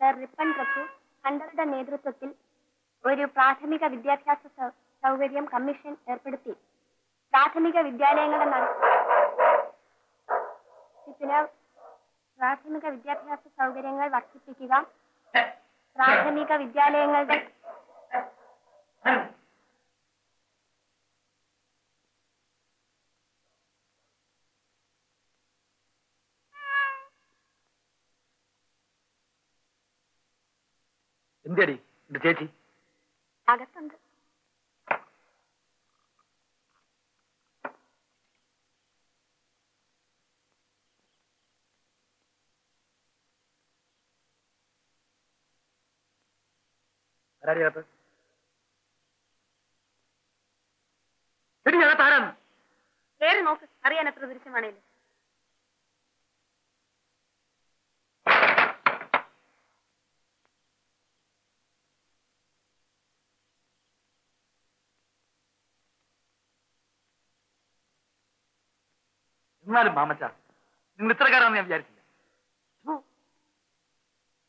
Sir Ripon പ്രഭു ഹണ്ടറുടെ നേതൃത്വത്തിൽ ഒരു പ്രാഥമിക വിദ്യാഭ്യാസ സൗകര്യം കമ്മീഷൻ ഏർപ്പെടുത്തി. പ്രാഥമിക വിദ്യാലയങ്ങളുടെ നടത്തിപ്പിന് പ്രാഥമിക വിദ്യാഭ്യാസ സൗകര്യങ്ങൾ വർദ്ധിപ്പിക്കുക. പ്രാഥമിക വിദ്യാലയങ്ങളുടെ എന്തിയടി എന്റെ ചേച്ചി. അകത്തുണ്ട്. നോക്ക്. അറിയാൻ എത്ര ദൃശ്യമാണേലും എന്നാലും മാമച്ച നിങ്ങൾ ഇത്രക്കാരാണെന്ന് ഞാൻ വിചാരിച്ചില്ല.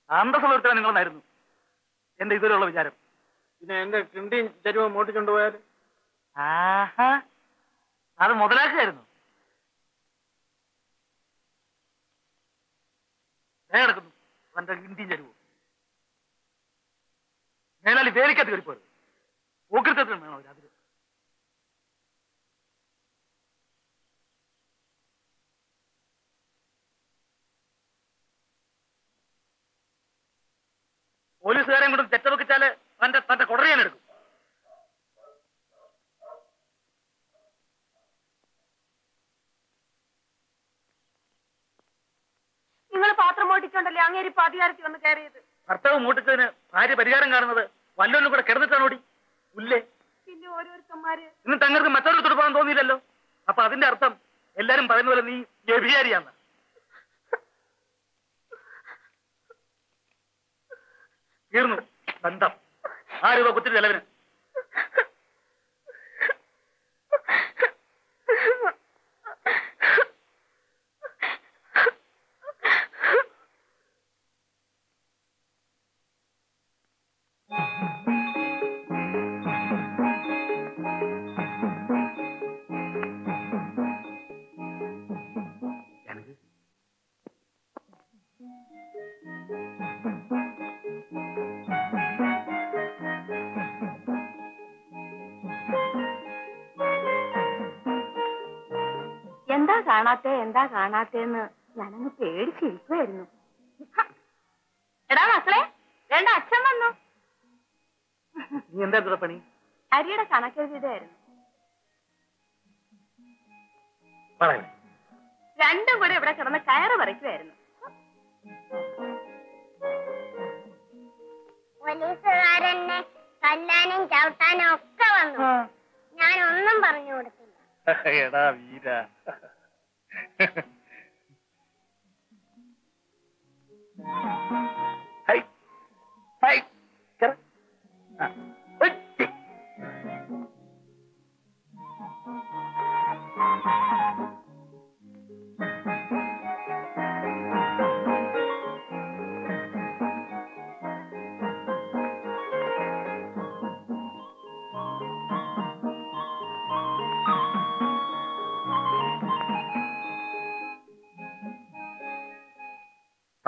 അന്തസ്സുള്ള ഒരുത്തരം നിങ്ങളെന്നായിരുന്നു എന്റെ ഇതുവരെയുള്ള വിചാരം. പിന്നെ എന്റെ കിണ്ടിയും ചരുവും മോട്ടിക്കൊണ്ട് പോയാൽ ആഹാ. അത് മുതലാക്കായിരുന്നു കിടക്കുന്നു. അവന്റെ കിണ്ടിയും ചരുവോ. മേലാലി വേലിക്കാത്ത കയറിപ്പോയത്. ഓക്കിരുത്തത്തിൽ വേണം അതിൽ പോലീസുകാരെ കൊണ്ട് തെറ്റവെക്കിച്ചാൽ തന്റെ തന്റെ കൊടറിയാൻ എടുക്കും. നിങ്ങൾ പാത്രം മോട്ടിച്ചോണ്ടല്ലേ അങ്ങേരി അധികാരത്തിൽ വന്ന് കയറിയത്? ഭർത്താവ് മൂട്ടിച്ചതിന് ഭാര്യ പരിഹാരം കാണുന്നത് വല്ലൊന്നും കൂടെ കിടന്നിട്ടാണ് ഓടി ഉല്ലേ പിന്നെ ഓരോരുത്തന്മാര് ഇന്ന് തങ്ങൾക്ക് മറ്റൊരു തുടപ്പാൻ തോന്നിയില്ലല്ലോ. അപ്പൊ അതിന്റെ അർത്ഥം എല്ലാരും പറയുന്ന പോലെ നീ വ്യഭിചാരിയാന്ന്. തീർന്നു. ബന്ധം. ആ രൂപ കുത്തിരി ചെലവിന് കാണാത്തെ എന്താ കാണാത്തേന്ന് ഞാനങ്ങ് പേടിച്ചിരിക്കുമായിരുന്നു എടാ മക്കളെ രണ്ട അച്ഛൻ വന്നു. നീ എന്താ പണി? അരിയുടെ കണക്കെഴുതിയതായിരുന്നു രണ്ടും കൂടെ ഇവിടെ കിടന്ന് കയറ് പറിക്കുമായിരുന്നു പോലീസുകാരെന്നെ കല്ലാനും ചവിട്ടാനും ഒക്കെ വന്നു. ഞാൻ ഒന്നും പറഞ്ഞു കൊടുത്തില്ല. എടാ വീര. Thank you.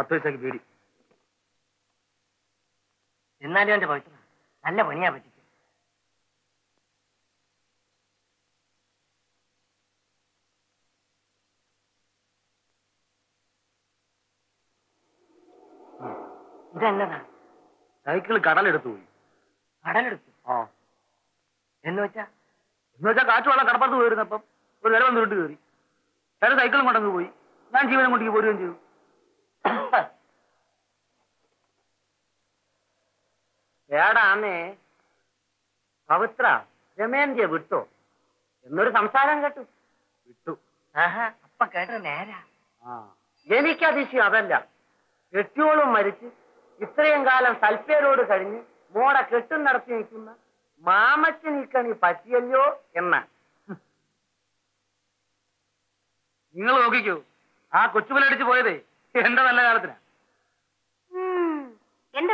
പത്ത് പൈസക്ക് ബീഡി എന്നാലും എന്റെ പവിത്ര നല്ല പണിയാ പറ്റി ഇതെന്നതാ? സൈക്കിൾ കടലെടുത്തു പോയി. കടലെടുത്തു? ആ. എന്ന് വെച്ചാ? എന്ന് വെച്ചാ കാറ്റ് വെള്ളം കടപ്പുറത്ത് പോയിരുന്നപ്പം ഒരു വില വന്ന് വിട്ട് കയറി. വേറെ സൈക്കിളും കൊണ്ടങ്ങ് പോയി. ഞാൻ ജീവനം കൊണ്ടേക്ക് പോരുകയും ചെയ്തു. ഏടാന്നേ പവിത്ര രമേന്ദ്ര വിട്ടോ? എന്നൊരു സംസാരം കേട്ടു. വിട്ടു. അപ്പൊ അപ്പ കേട്ട നേരാ. എനിക്കതിശയം അതല്ല. കെട്ടിയോളും മരിച്ച് ഇത്രയും കാലം സൽപ്പേരോട് കഴിഞ്ഞ് മോടെ കെട്ടും നടത്തി നിൽക്കുന്ന മാമച്ചൻ നീക്കണി പറ്റിയല്ലോ എന്ന. നിങ്ങൾ നോക്കിക്കോ. ആ കൊച്ചുപുലടിച്ചു പോയതേ. എന്റെ നല്ല കാലത്തിനാ?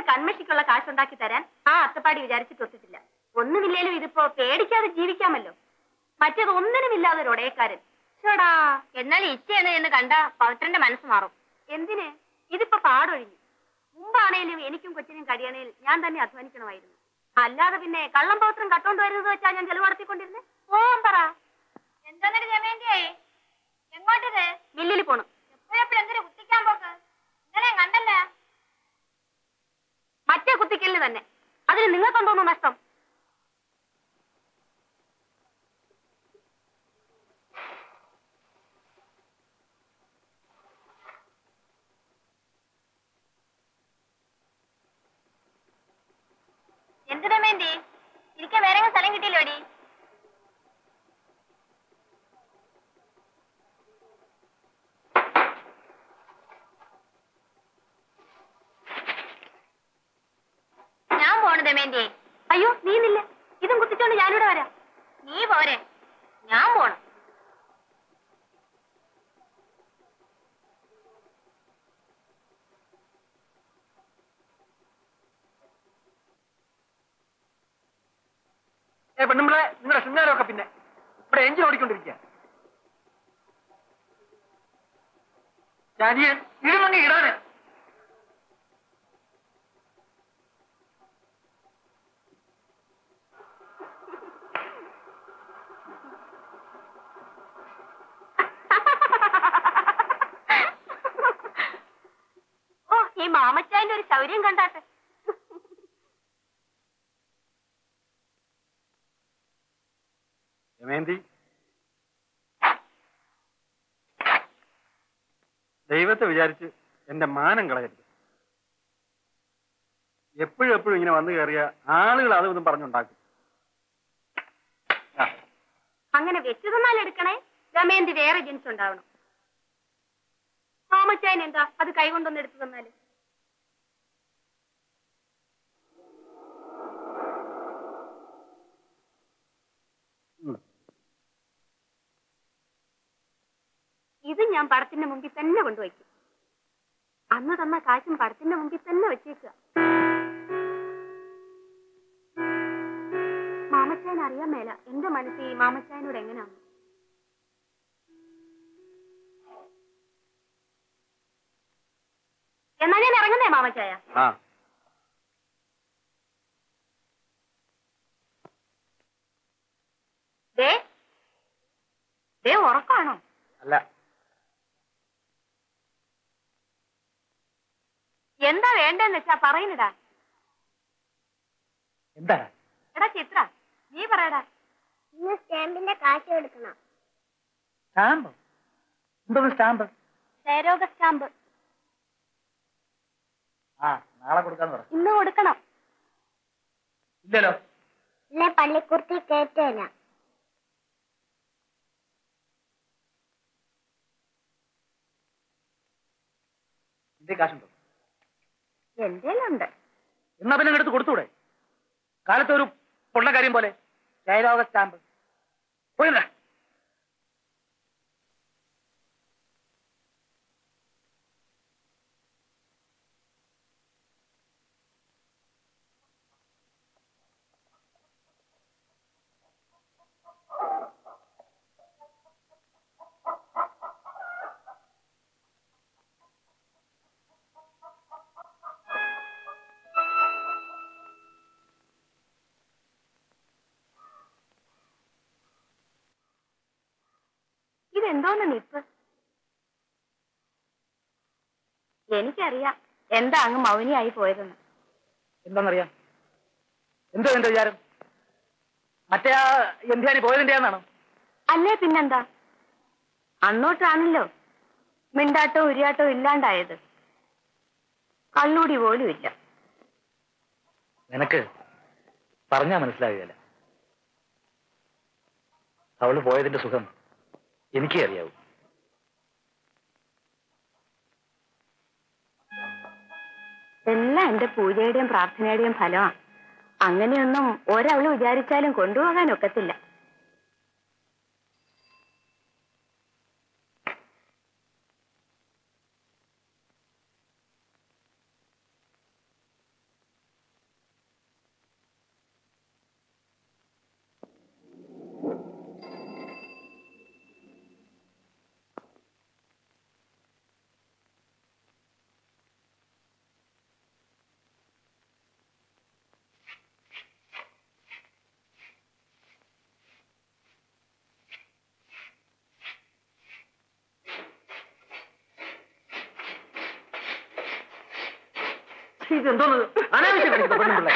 കൺമഷിക്കുള്ള കാശുണ്ടാക്കി തരാൻ ആ അത്തപ്പാടി വിചാരിച്ചിട്ടൊത്തിട്ടില്ല ഒന്നുമില്ലേലും ഇതിപ്പോ പേടിക്കാതെ ജീവിക്കാമല്ലോ. മറ്റേത് ഒന്നിനുമില്ലാതെ ഒരു ഒടയക്കാരൻ. ചേടാ എന്നാൽ ഇച്ചയെന്ന് എന്ന് കണ്ട പവിത്രന്റെ മനസ്സ് മാറും. എന്തിന്? ഇതിപ്പോ പാടൊഴിഞ്ഞു. മുമ്പാണേലും എനിക്കും കൊച്ചിനും കഴിയണേൽ ഞാൻ തന്നെ അധ്വാനിക്കണമായിരുന്നു. അല്ലാതെ പിന്നെ കള്ളം പൗത്രം കട്ടോണ്ട് വരുന്നത് വെച്ചാ ഞാൻ ചെലവ് നടത്തിക്കൊണ്ടിരുന്നേ? പോവാൻ പറ. എന്താ എങ്ങോട്ടത്? മില്ലിൽ പോണം. മറ്റേ കുത്തിക്കലിന് തന്നെ. അതിന് നിങ്ങൾക്കെന്തോന്നു നഷ്ടം. എന്തിനാ ജമേന്തി ഇരിക്കാൻ വേറെ സ്ഥലം കിട്ടിയില്ലോടി ഞാൻ പോണു ദമേന്തി അയ്യോ നീ നില്ല ഇതും കുത്തിച്ചോണ്ട് ഞാനിവിടെ വരാം നീ പോരെ ഞാൻ പോണം. പെണ്ണുമ്പളെ നിങ്ങളെ ശൃംഗാരമൊക്കെ പിന്നെ ഇവിടെ എഞ്ചിൻ ഓടിക്കൊണ്ടിരിക്കുക. ചാരിയൻ ഇടുന്നെങ്കിൽ ഇടാന് ഈ മാമച്ചായന്റെ ഒരു ശൗര്യം കണ്ടാട്ടെ. ദമയന്തി ദൈവത്തെ വിചാരിച്ച് എന്റെ മാനം കളയരുത്. എപ്പോഴും എപ്പോഴും ഇങ്ങനെ വന്നു കയറിയ ആളുകൾ അതൊന്നും പറഞ്ഞുണ്ടാക്കും. അങ്ങനെ വെച്ചു തന്നാൽ എടുക്കണേ? ദമയന്തി വേറെ ജനിച്ചുണ്ടാവണം. മാമച്ചായൻ എന്താ അത് കൈകൊണ്ടൊന്ന് എടുത്തു തന്നാൽ ഞാൻ പടത്തിന്റെ മുമ്പിൽ തന്നെ കൊണ്ടുവയ്ക്കും. അന്ന് തന്ന കാശും പടത്തിന്റെ മുമ്പിൽ തന്നെ വെച്ചേക്കുക. മാമച്ചായൻ അറിയാൻ മേല എന്റെ മനസ്സിൽ ഈ മാമച്ചായനോട് എങ്ങനെയാണ്? എന്നാ ഞാൻ ഇറങ്ങുന്നേ മാമച്ചായ? ദേ. ദേ ഉറക്കാണോ? അല്ല. എന്താ വേണ്ടെന്ന് വെച്ചാ പറയുന്നടാ. എന്താ? എടാ ചിത്ര നീ പറയടാ. ഇന്ന് സ്റ്റാമ്പിന്റെ കാശ് കൊടുക്കണം. സ്റ്റാമ്പ്? എന്തോ സ്റ്റാമ്പ്? ക്ഷയരോഗ സ്റ്റാമ്പ്. ആ നാളെ കൊടുക്കാന്ന് പറ. ഇന്ന് കൊടുക്കണം. ഇല്ലല്ലോ. ഇല്ല പള്ളിക്കുർത്തി കയറ്റേന ഇതിന്റെ കാശുണ്ടോ? എന്തേലുണ്ട്? എന്നാ പിന്നെ എടുത്ത് കൊടുത്തൂടെ കാലത്തെ ഒരു പൊണ്ണക്കാര്യം പോലെ. ജയലോക സ്റ്റാമ്പ്. പോയില്ല? ഇതെന്തോന്ന് നിപ്പ്? എനിക്കറിയാം എന്താ അങ്ങ് മൗനിയായി പോയതെന്ന്. എന്താണെന്നറിയാം എന്തോ എന്റെ വിചാരം? മറ്റേ ആ എന്തിയാനി പോയതിന്റെയാന്നാണോ അല്ലേ പിന്നെന്താ? അന്നോട്ടാണല്ലോ മിണ്ടാട്ടോ ഉരിയാട്ടോ ഇല്ലാണ്ടായത്. കള്ളൂടി പോലും ഇല്ല. നിനക്ക് പറഞ്ഞാ മനസ്സിലാകുകയല്ല അവൾ പോയതിന്റെ സുഖം എനിക്കേ അറിയാവൂ എല്ലാം എന്റെ പൂജയുടെയും പ്രാർത്ഥനയുടെയും ഫലമാ. അങ്ങനെയൊന്നും ഒരാൾ വിചാരിച്ചാലും കൊണ്ടുപോകാൻ ഒക്കത്തില്ല. ഇതെന്തോന്ന് അനാവശ്യം കാണിക്കുന്ന പെണ്ണുപിള്ളേ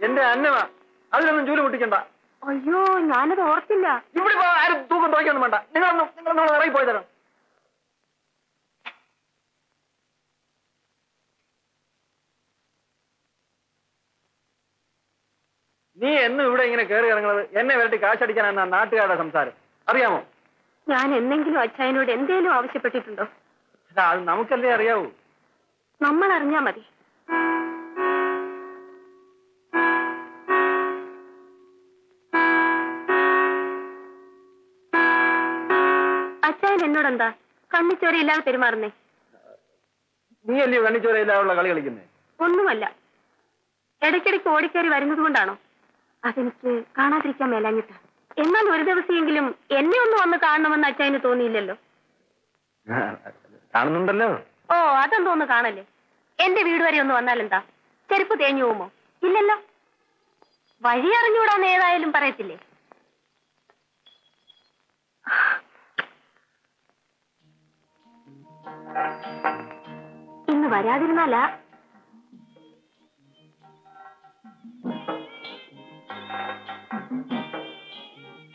എന്റെ അന്നമാ അതിലൊന്നും ജോലി മുട്ടിക്കണ്ട അയ്യോ ഞാനത് ഓർത്തില്ല. ഇവിടെ ആരും തൂക്കം തുറക്കൊന്നും വേണ്ട. നിങ്ങളൊന്നും നിങ്ങളൊന്നും ഇറങ്ങി പോയി തരാം നീ എന്നും ഇവിടെ ഇങ്ങനെ കയറി ഇറങ്ങുന്നത് എന്നെ വരട്ടി കാശടിക്കാനാണ് നാട്ടുകാരുടെ സംസാരം. അറിയാമോ? ഞാൻ എന്തെങ്കിലും അച്ഛനോട് എന്തെങ്കിലും ആവശ്യപ്പെട്ടിട്ടുണ്ടോ? അത് നമുക്കല്ലേ അറിയാവൂ. നമ്മൾ അറിഞ്ഞാ മതി എന്നോടെന്താ? കണ്ണിച്ചോരയില്ലാതെ പെരുമാറുന്നേ? നീ അല്ലയോ കണ്ണിച്ചോരയില്ലാതെ കളി കളിക്കുന്നേ? ഒന്നുമല്ല. ഇടയ്ക്കിടയ്ക്ക് ഓടിക്കേറി വരുന്നത് കൊണ്ടാണോ? അതെനിക്ക് കാണാതിരിക്കാൻ മേലാഞ്ഞിട്ട്. എന്നാൽ ഒരു ദിവസമെങ്കിലും എന്നെ ഒന്ന് വന്ന് കാണണമെന്ന് അച്ഛന് തോന്നിയില്ലല്ലോ. കാണുന്നുണ്ടല്ലോ. ഓ അതെന്തോ ഒന്ന് കാണല്ലേ. എന്റെ വീട് വരെ ഒന്ന് വന്നാൽ എന്താ ചെരുപ്പ് തേഞ്ഞു പോകുമോ? ഇല്ലല്ലോ. വഴി അറിഞ്ഞൂടാന്ന് ഏതായാലും പറയത്തില്ലേ? ഇന്ന് വരാതിരുന്നാലാ?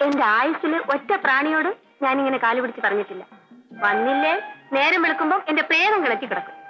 എന്റെ ആയുസിൽ ഒറ്റ പ്രാണിയോട് ഞാനിങ്ങനെ കാലുപിടിച്ച് പറഞ്ഞിട്ടില്ല. വന്നില്ലേ? നേരം വെളുക്കുമ്പോൾ എന്റെ പ്രേതം കിളക്കി കിടക്കും.